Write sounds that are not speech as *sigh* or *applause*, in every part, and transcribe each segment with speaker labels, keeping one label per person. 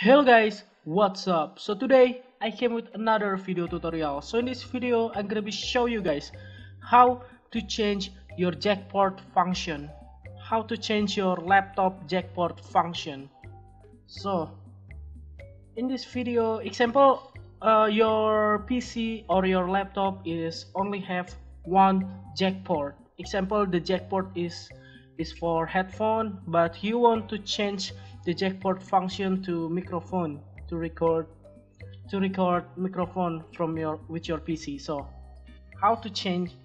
Speaker 1: Hello guys, what's up? So today I came with another video tutorial. So in this video I'm gonna be show you guys how to change your jack port function. How to change your laptop jack port function. So in this video example uh, your PC or your laptop is only have one jack port. Example the jack port is is for headphone but you want to change the jack port function to microphone to record to record microphone from your with your PC so how to change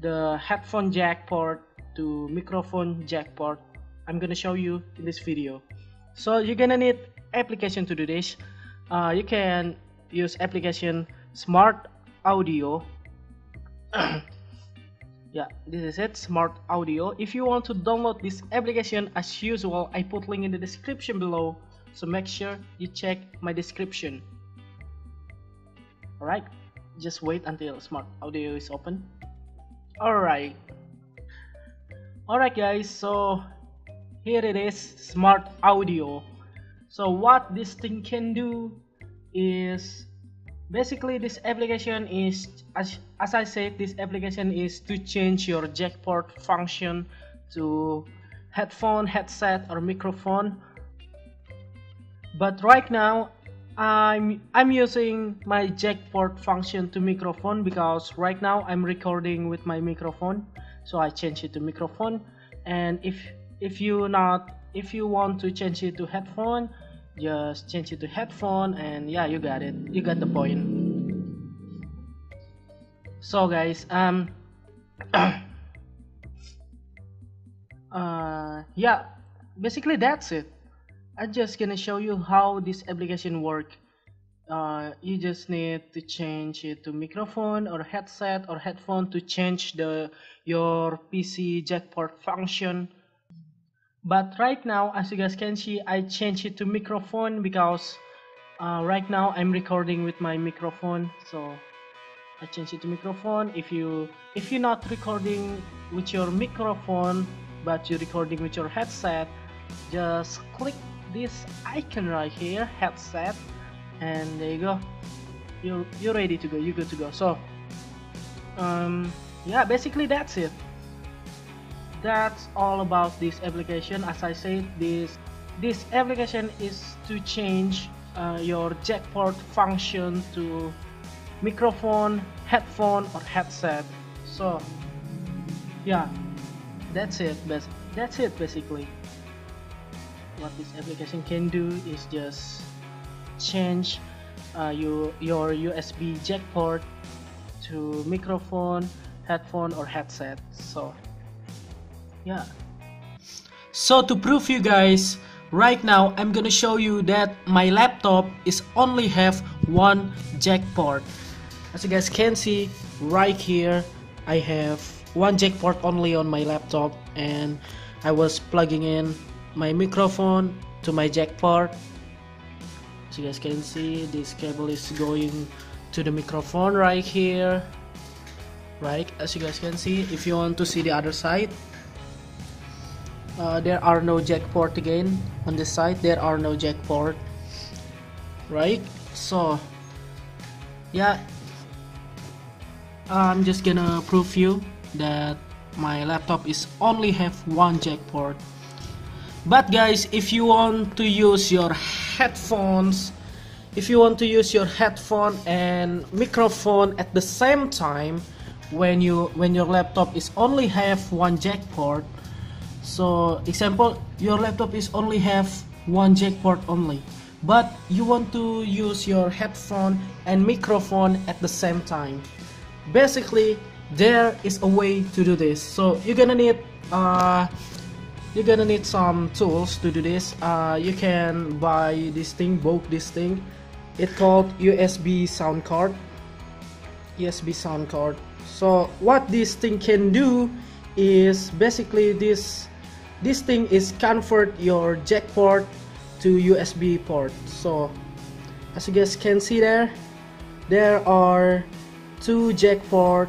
Speaker 1: the headphone jack port to microphone jack port I'm gonna show you in this video. So you're gonna need application to do this. Uh, you can use application smart audio *clears throat* yeah this is it smart audio. If you want to download this application as usual i put link in the description below. So make sure you check my description. Alright just wait until smart audio is open. Alright. Alright guys so here it is smart audio. So what this thing can do is basically this application is as, as I said this application is to change your jack port function to headphone headset or microphone. But right now I'm I'm using my jack port function to microphone because right now I'm recording with my microphone. So I change it to microphone. And if if you not if you want to change it to headphone just change it to headphone and yeah you got it. You got the point. So guys um *coughs* uh yeah basically that's it. I'm just gonna show you how this application work. Uh, you just need to change it to microphone or headset or headphone to change the your PC jack port function but right now as you guys can see I changed it to microphone because uh, right now I'm recording with my microphone. So I changed it to microphone. If you if you're not recording with your microphone but you're recording with your headset just click this icon right here headset and there you go. You're you're ready to go. You're good to go. So um yeah basically that's it that's all about this application. As I said this this application is to change uh, your jack port function to microphone headphone or headset. So yeah that's it that's it basically. What this application can do is just change uh, your, your USB jack port to microphone headphone or headset. So yeah. So to prove you guys right now I'm gonna show you that my laptop is only have one jack port as you guys can see right here I have one jack port only on my laptop and I was plugging in my microphone to my jack port as you guys can see this cable is going to the microphone right here. Right as you guys can see if you want to see the other side uh, there are no jack port again on this side. There are no jack port right? So yeah. I'm just gonna prove you that my laptop is only have one jack port but guys if you want to use your headphones if you want to use your headphone and microphone at the same time when you when your laptop is only have one jack port so example your laptop is only have one jack port only. But you want to use your headphone and microphone at the same time. Basically there is a way to do this. So you're gonna need uh, you're gonna need some tools to do this. Uh, you can buy this thing both this thing. It called USB sound card. USB sound card. So what this thing can do is basically this this thing is convert your jack port to USB port. So as you guys can see there there are two jack port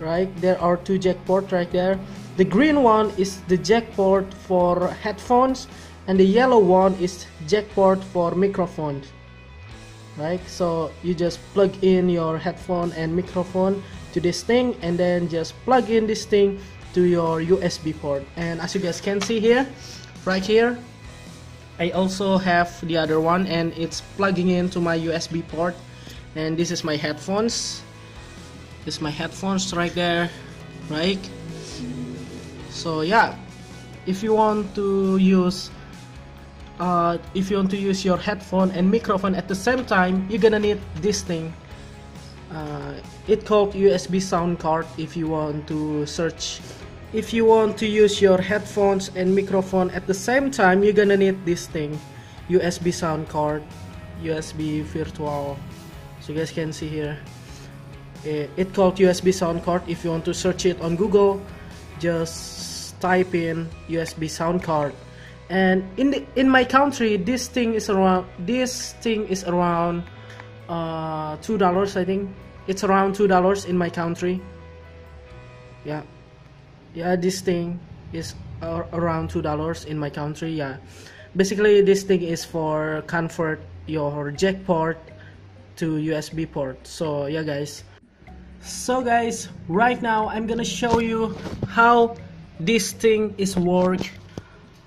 Speaker 1: right? There are two jack port right there. The green one is the jack port for headphones and the yellow one is jack port for microphone right? So you just plug in your headphone and microphone to this thing and then just plug in this thing to your USB port. And as you guys can see here right here I also have the other one and it's plugging into my USB port. And this is my headphones. This is my headphones right there right? So yeah. If you want to use uh, if you want to use your headphone and microphone at the same time you're gonna need this thing uh, it called USB sound card if you want to search if you want to use your headphones and microphone at the same time you're gonna need this thing USB sound card USB virtual. So you guys can see here. It, it called USB sound card. If you want to search it on Google just type in USB sound card. And in the in my country this thing is around this thing is around uh, two dollars I think. It's around two dollars in my country. Yeah. Yeah this thing is around two dollars in my country yeah. Basically this thing is for convert your jack port to USB port. So yeah guys. So guys right now I'm gonna show you how this thing is work.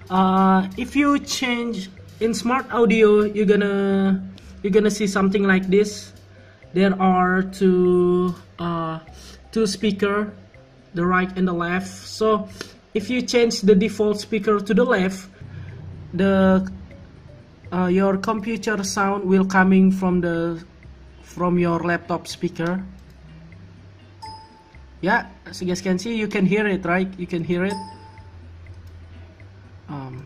Speaker 1: Uh, if you change in smart audio you're gonna you're gonna see something like this. There are two uh, two speaker the right and the left. So if you change the default speaker to the left the uh, your computer sound will coming from the from your laptop speaker. Yeah as you guys can see you can hear it right? You can hear it. Um,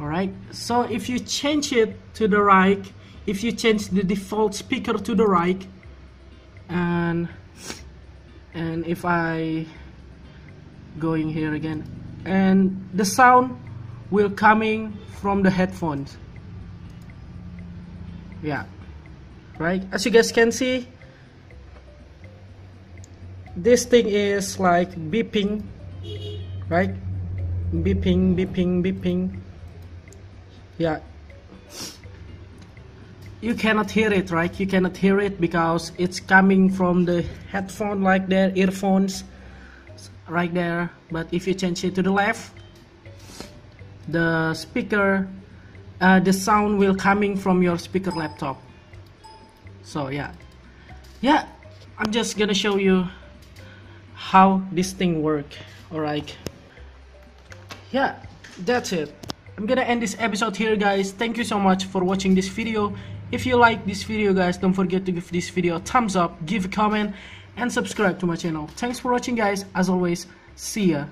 Speaker 1: alright so if you change it to the right if you change the default speaker to the right and and if I going here again and the sound will coming from the headphones. Yeah. Right? As you guys can see this thing is like beeping right? Beeping beeping beeping yeah. You cannot hear it right? You cannot hear it because it's coming from the headphone like there earphones right there. But if you change it to the left the speaker uh, the sound will coming from your speaker laptop. So yeah. Yeah I'm just gonna show you how this thing work. Alright. Yeah that's it I'm gonna end this episode here guys. Thank you so much for watching this video. If you like this video guys don't forget to give this video a thumbs up give a comment and subscribe to my channel. Thanks for watching guys. As always see ya